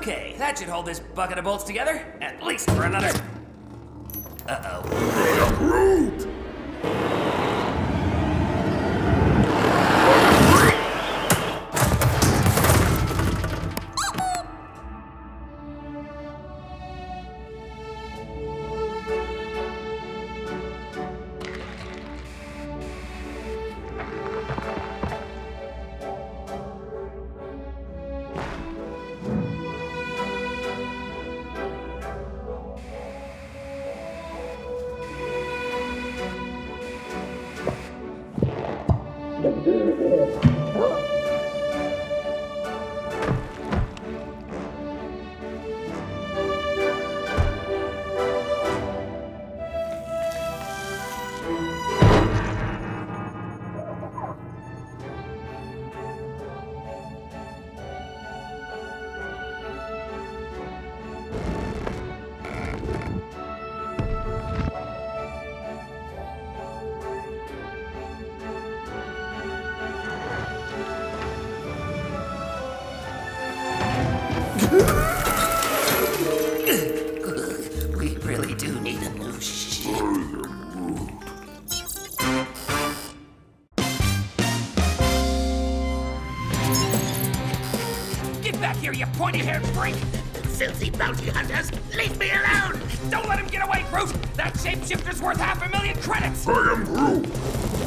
Okay, that should hold this bucket of bolts together, at least for another. Uh oh. Oh! We really do need a new ship. Get back here, you pointy-haired freak! Filthy bounty hunters, leave me alone! Don't let him get away, Groot! That shapeshifter's worth half a million credits! I am Groot.